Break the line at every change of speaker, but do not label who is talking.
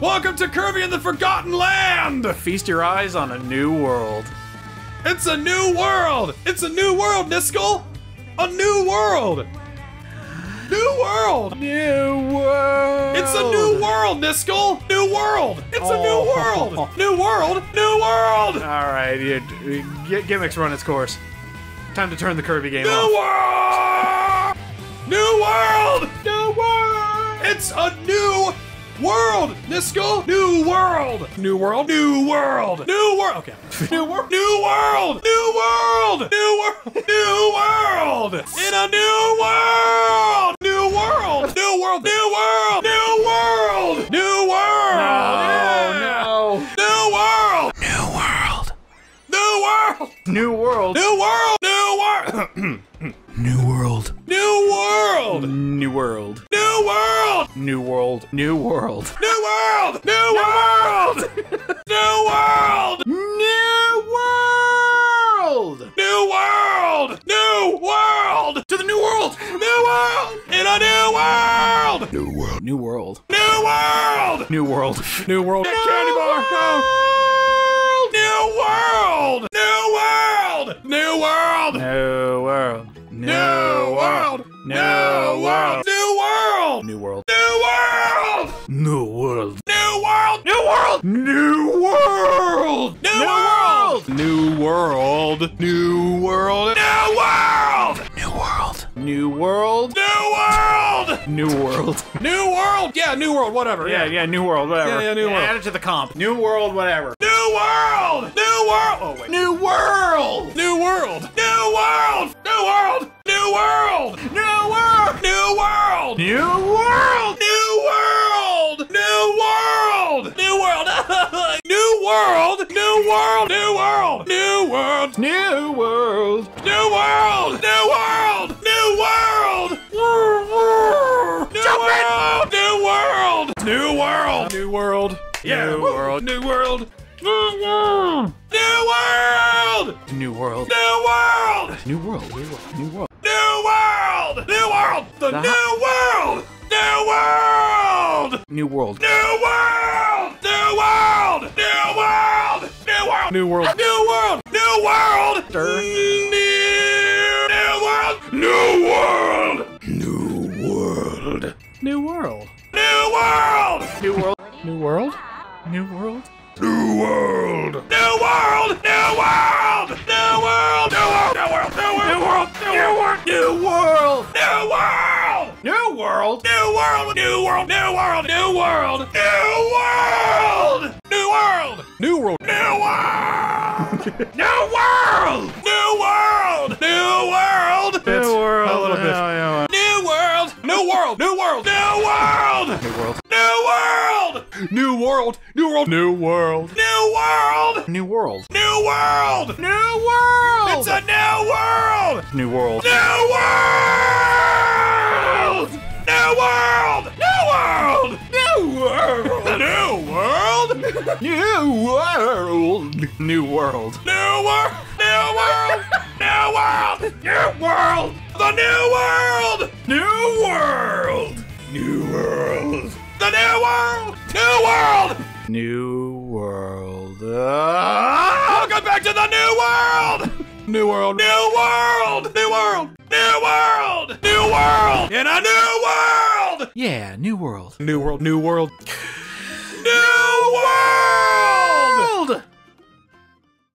Welcome to Kirby in the Forgotten Land!
Feast your eyes on a new world.
It's a new world! It's a new world, Niskel! A new world! New world!
New world.
It's a new world, Niskel! New world! It's a new
Oh.
world! New world! New world!
All right, you, gimmicks run its course. Time to turn the Kirby game
New
off.
world! New world! New world! It's a new world, Niskel! New world! New world! New world! New world! Okay. New world! New world! New world! New world! New world! In a new world! New world! New world! New world! New world! New world! Yeah.
Oh
New world!
no! New world.
New world!
New world.
New world! New world!
New world.
New world!
New world.
New world!
New world. New world.
New world! New world! New world!
New world.
New world! New world!
To the new world.
New world! In a new world!
New world. New world.
New world!
New world.
New world! Candy bar! New world! New world! New world!
New world.
New world! New world! New world!
New world.
New world!
New world.
New world!
New world.
New world!
New world.
New world! New world!
New world. New world.
New world!
New world.
New world! New World! Yeah, new world, whatever.
Yeah, yeah, new world, whatever.
Yeah, yeah, new world.
Add it to the comp. New world, whatever.
New world! New world! Oh, wait.
New world.
New world! New world! New world! New world! New world! New world!
New world.
New world! New world! New world! New world! New world! New world! New world!
New world.
New world! New world! New world! World. New world! New world! New world!
New world.
New world! New world. New world.
New world.
New world!
New world!
The
The-
new world! New world!
New world.
New world! New world! New world! New world!
New world.
New world! New world!
Stir.
New, new world! New world! New world!
New world.
New world!
New world! New world! New world!
New world! New world! New world! New world! New world! New world! New world! New world! New world! New world! New world! New world. A little bit.
Yeah,
New world! New world! New world! New world!
yeah. New world.
New world! New world! New world!
New world.
New world!
New world.
New world!
New world.
It's a new world!
new world.
New world! New world! New world! New world! New world!
New world. New world.
New world! New world! New world! New world! The new world! New world! New world! The new world! New world!
New world. Ah!
Welcome back to the new world! New world! New world! New world! New world! New world! In a new world!
Yeah, new world.
New world! New world!